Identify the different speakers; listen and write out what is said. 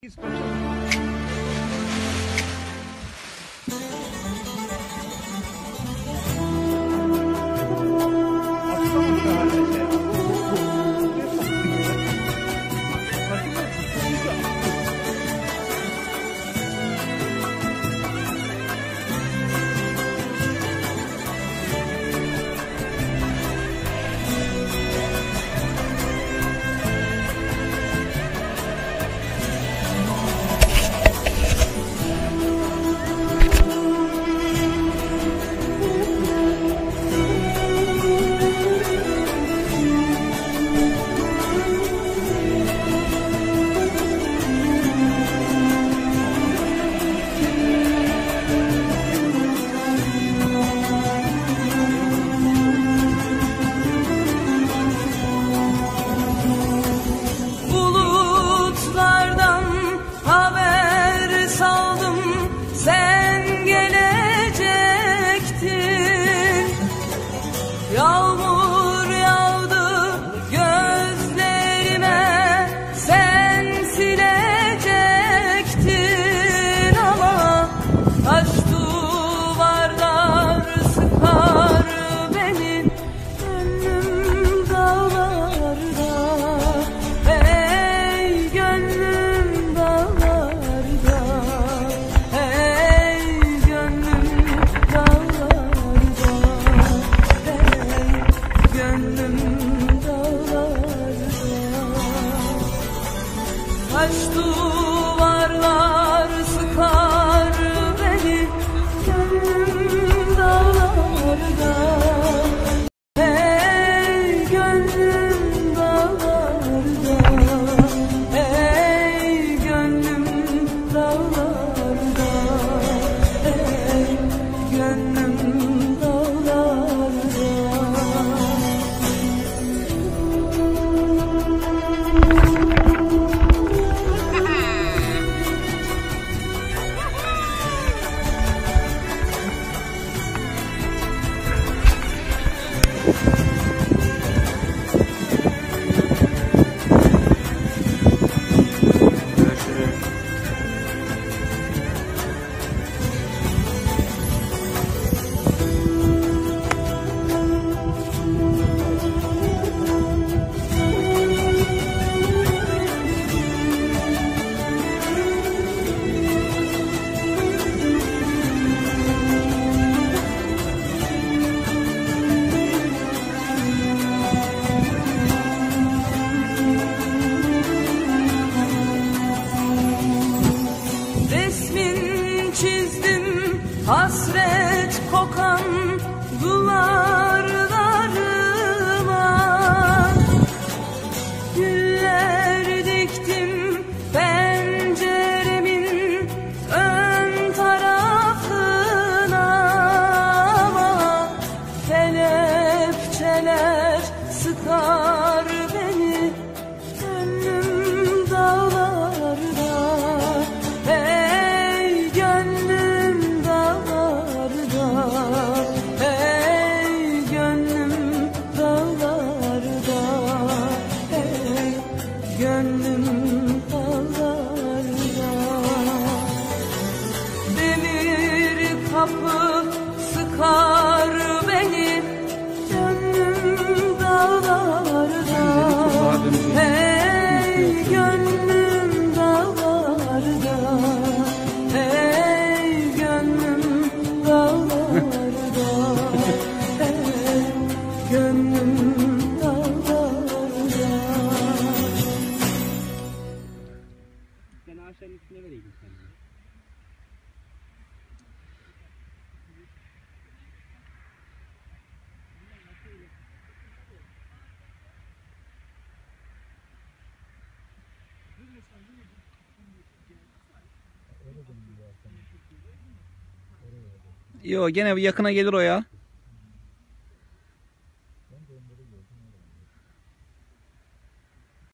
Speaker 1: He's special. call.
Speaker 2: Yo gene yakına gelir o ya.